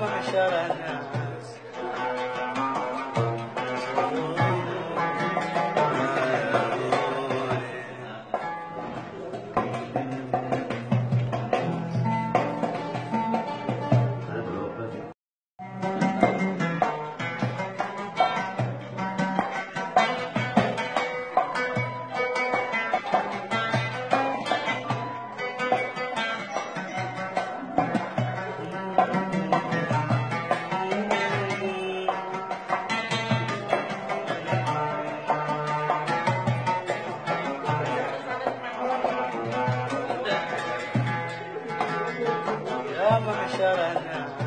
معشر الناس يا معشر الناس.